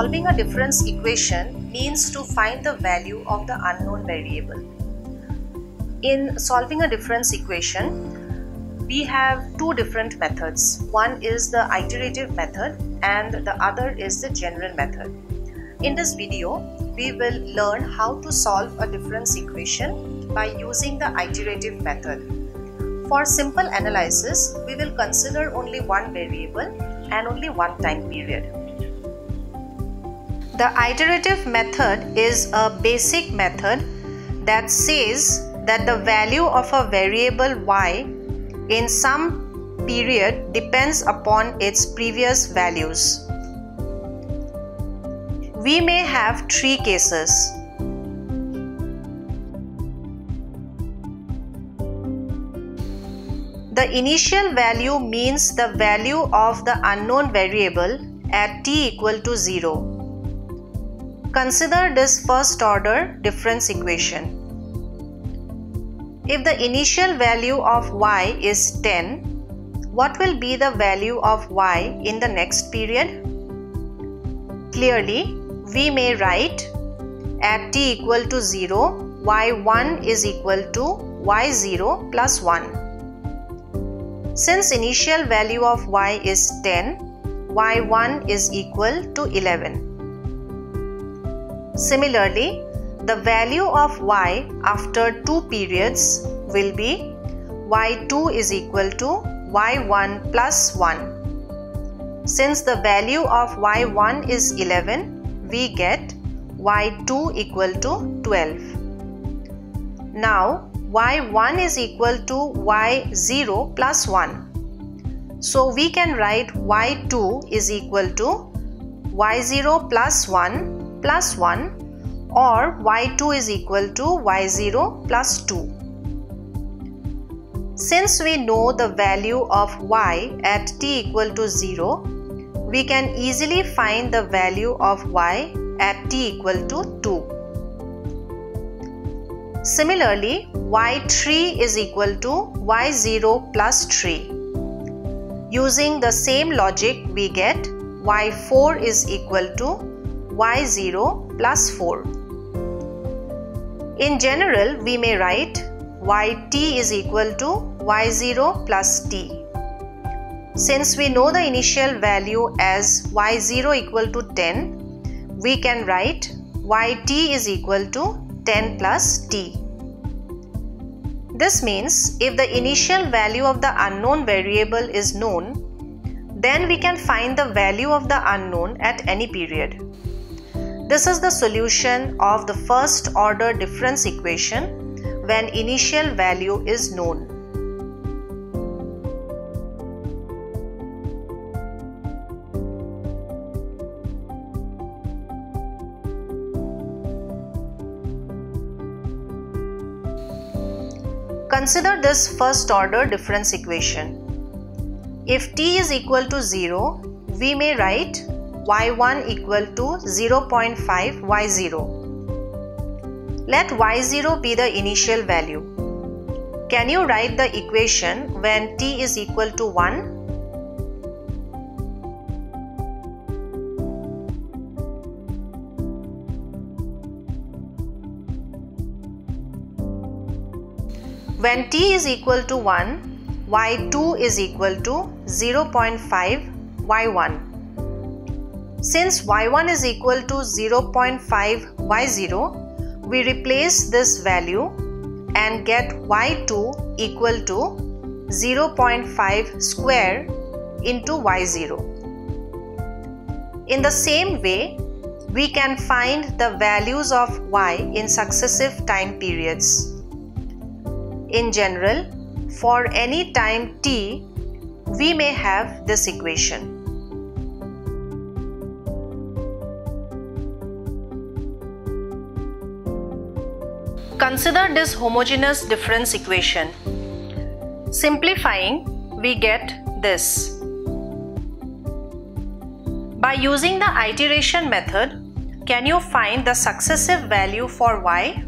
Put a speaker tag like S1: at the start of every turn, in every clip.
S1: Solving a difference equation means to find the value of the unknown variable. In solving a difference equation, we have two different methods. One is the iterative method and the other is the general method. In this video, we will learn how to solve a difference equation by using the iterative method. For simple analysis, we will consider only one variable and only one time period. The iterative method is a basic method that says that the value of a variable y in some period depends upon its previous values. We may have three cases. The initial value means the value of the unknown variable at t equal to 0 Consider this first order difference equation. If the initial value of y is 10, what will be the value of y in the next period? Clearly, we may write at t equal to 0, y1 is equal to y0 plus 1. Since initial value of y is 10, y1 is equal to 11. Similarly, the value of y after two periods will be y2 is equal to y1 plus 1. Since the value of y1 is 11, we get y2 equal to 12. Now, y1 is equal to y0 plus 1. So, we can write y2 is equal to y0 plus 1 plus 1 or y2 is equal to y0 plus 2. Since we know the value of y at t equal to 0, we can easily find the value of y at t equal to 2. Similarly, y3 is equal to y0 plus 3. Using the same logic, we get y4 is equal to y0 plus 4. In general, we may write yt is equal to y0 plus t. Since we know the initial value as y0 equal to 10, we can write yt is equal to 10 plus t. This means if the initial value of the unknown variable is known, then we can find the value of the unknown at any period. This is the solution of the first order difference equation when initial value is known. Consider this first order difference equation. If t is equal to 0, we may write y1 equal to 0.5 y0. Let y0 be the initial value. Can you write the equation when t is equal to 1? When t is equal to 1, y2 is equal to 0.5 y1. Since y1 is equal to 0.5 y0, we replace this value and get y2 equal to 0.5 square into y0. In the same way, we can find the values of y in successive time periods. In general, for any time t, we may have this equation. Consider this homogeneous difference equation. Simplifying, we get this. By using the iteration method, can you find the successive value for y?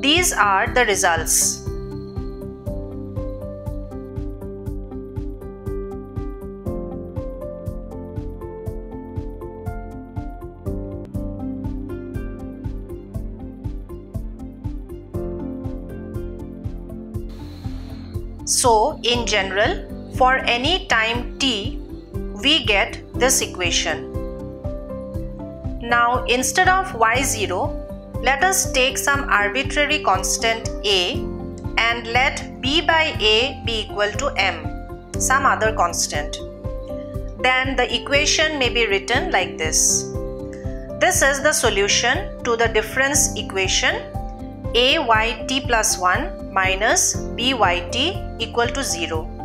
S1: These are the results. So, in general, for any time t, we get this equation. Now, instead of y0, let us take some arbitrary constant a and let b by a be equal to m, some other constant. Then the equation may be written like this. This is the solution to the difference equation a y t plus 1 minus b y t equal to 0.